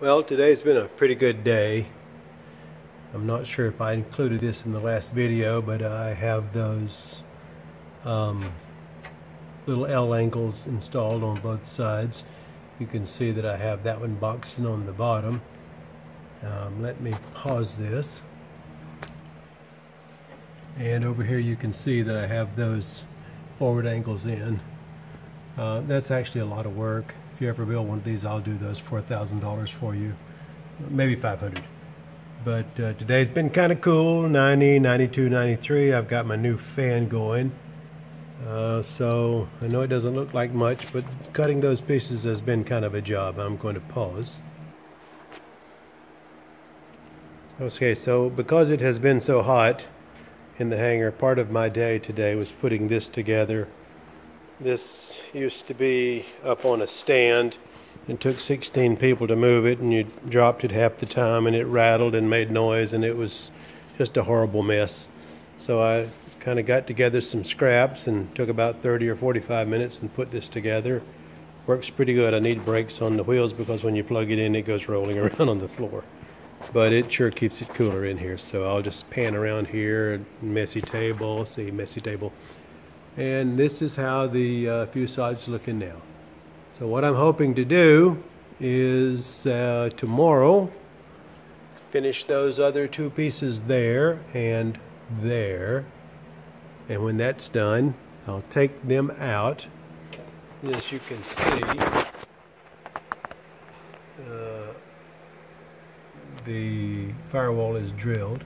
Well, today's been a pretty good day. I'm not sure if I included this in the last video, but I have those um, little L angles installed on both sides. You can see that I have that one boxing on the bottom. Um, let me pause this. And over here you can see that I have those forward angles in. Uh, that's actually a lot of work. If you ever build one of these, I'll do those for $1,000 for you. Maybe 500 But uh, today's been kind of cool. 90, 92, 93. I've got my new fan going. Uh, so I know it doesn't look like much, but cutting those pieces has been kind of a job. I'm going to pause. Okay, so because it has been so hot in the hangar, part of my day today was putting this together this used to be up on a stand. It took 16 people to move it, and you dropped it half the time, and it rattled and made noise, and it was just a horrible mess. So I kind of got together some scraps and took about 30 or 45 minutes and put this together. Works pretty good. I need brakes on the wheels because when you plug it in, it goes rolling around on the floor. But it sure keeps it cooler in here. So I'll just pan around here, messy table, see, messy table and this is how the uh, fuselage is looking now. So what I'm hoping to do is uh, tomorrow finish those other two pieces there and there. And when that's done I'll take them out. As you can see uh, the firewall is drilled.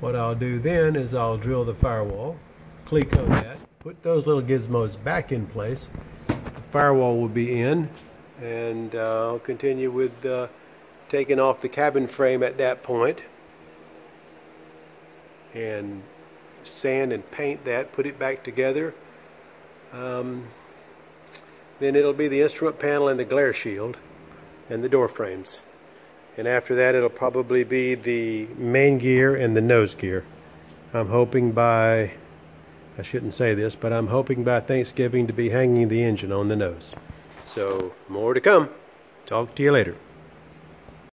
What I'll do then is I'll drill the firewall cleco that put those little gizmos back in place. The firewall will be in and uh, I'll continue with uh, taking off the cabin frame at that point and sand and paint that, put it back together. Um, then it'll be the instrument panel and the glare shield and the door frames. And after that it'll probably be the main gear and the nose gear. I'm hoping by I shouldn't say this, but I'm hoping by Thanksgiving to be hanging the engine on the nose. So, more to come. Talk to you later.